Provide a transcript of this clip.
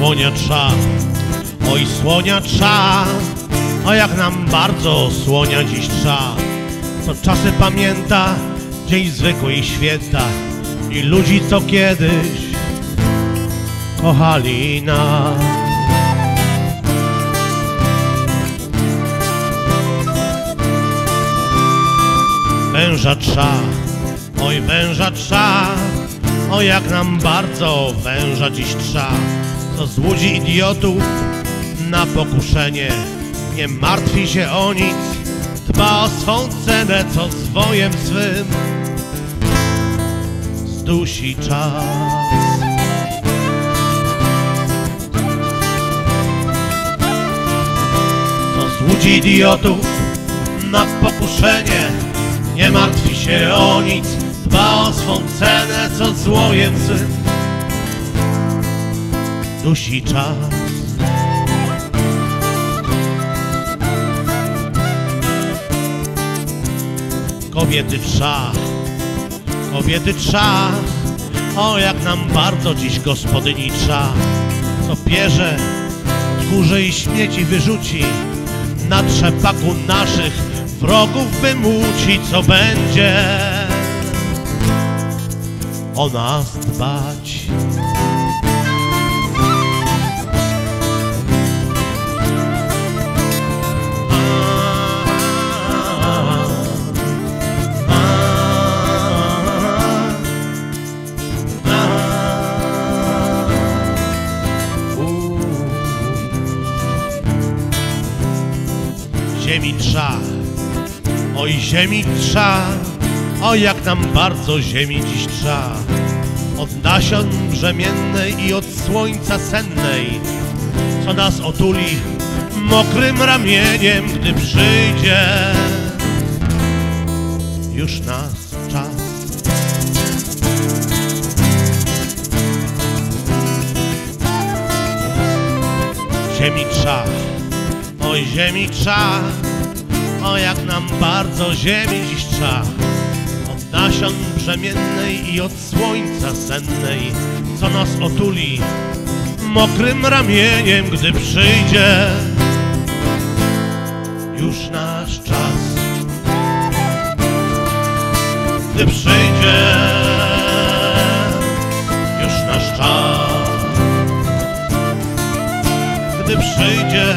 słoniacza, oj słoniacza, a jak nam bardzo słonia dziś trza. Co czasy pamięta, dzień zwykły i święta i ludzi, co kiedyś kochali nas. Węża trza, oj węża trza, o jak nam bardzo węża dziś trza. Co z ludzi idiotów. Na pokuszenie, nie martwi się o nic, dba o swą cenę, co zwojem swym. Zdusi czas. Co z ludzi idiotów? Na pokuszenie, nie martwi się o nic, dba o swą cenę, co złojem syn dusi czas. Kobiety trza, kobiety trza, o jak nam bardzo dziś gospodyni trza, co pierze, kurze i śmieci wyrzuci, na trzepaku naszych wrogów wymuci, co będzie o nas dbać. Ziemi trza, oj ziemi trza, o jak nam bardzo ziemi dziś trza. Od nasion brzemiennej i od słońca sennej, co nas otuli mokrym ramieniem, gdy przyjdzie już nas czas. Ziemi trza, Oj ziemi trza, o jak nam bardzo ziemi dziś trza. Od nasion brzemiennej i od słońca sennej Co nas otuli mokrym ramieniem, gdy przyjdzie Już nasz czas. Gdy przyjdzie już nasz czas. Gdy przyjdzie